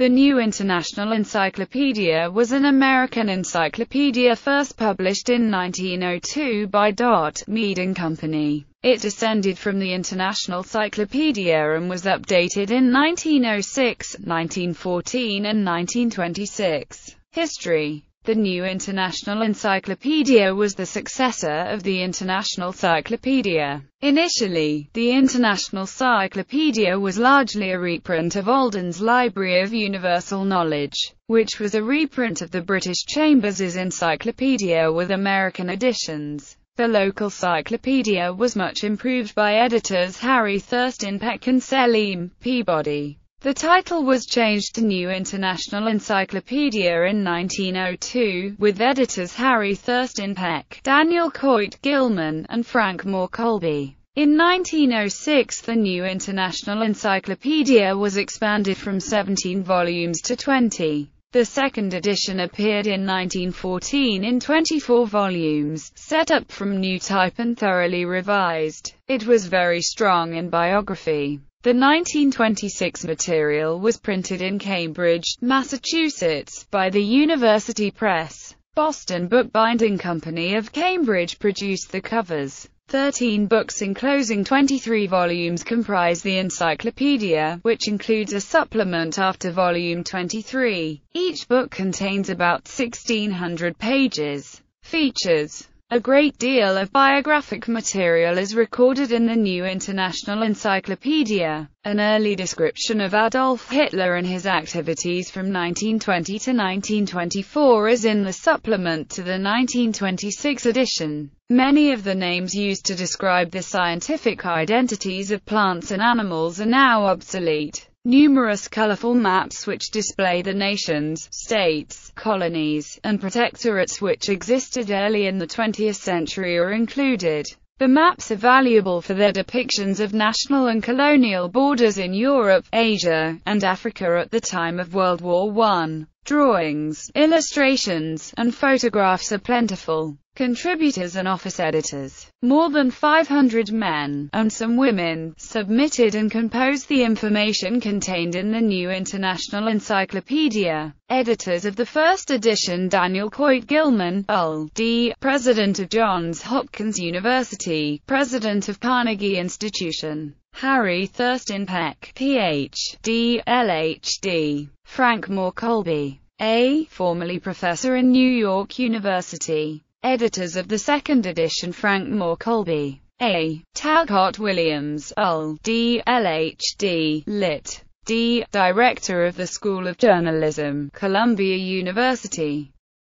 The New International Encyclopedia was an American encyclopedia first published in 1902 by Dodd, Mead and Company. It descended from the International Cyclopedia and was updated in 1906, 1914 and 1926. History the New International Encyclopedia was the successor of the International Cyclopedia. Initially, the International Cyclopedia was largely a reprint of Alden's Library of Universal Knowledge, which was a reprint of the British Chambers' Encyclopedia with American editions. The local cyclopedia was much improved by editors Harry Thurston Peck and Selim Peabody. The title was changed to New International Encyclopedia in 1902, with editors Harry Thurston Peck, Daniel Coit Gilman, and Frank Moore Colby. In 1906 the New International Encyclopedia was expanded from 17 volumes to 20. The second edition appeared in 1914 in 24 volumes, set up from new type and thoroughly revised. It was very strong in biography. The 1926 material was printed in Cambridge, Massachusetts, by the University Press. Boston Bookbinding Company of Cambridge produced the covers. Thirteen books enclosing 23 volumes comprise the encyclopedia, which includes a supplement after volume 23. Each book contains about 1600 pages. Features a great deal of biographic material is recorded in the New International Encyclopedia. An early description of Adolf Hitler and his activities from 1920 to 1924 is in the supplement to the 1926 edition. Many of the names used to describe the scientific identities of plants and animals are now obsolete. Numerous colorful maps which display the nations, states, colonies, and protectorates which existed early in the 20th century are included. The maps are valuable for their depictions of national and colonial borders in Europe, Asia, and Africa at the time of World War I. Drawings, illustrations, and photographs are plentiful. Contributors and office editors, more than 500 men, and some women, submitted and composed the information contained in the New International Encyclopedia. Editors of the first edition Daniel Coit Gilman, L.D., President of Johns Hopkins University, President of Carnegie Institution. Harry Thurston Peck, Ph.D., L.H.D. Frank Moore Colby, A. Formerly professor in New York University. Editors of the second edition Frank Moore Colby, A. Talcott Williams, Ul. D. Lhd. Lit. D. Director of the School of Journalism, Columbia University.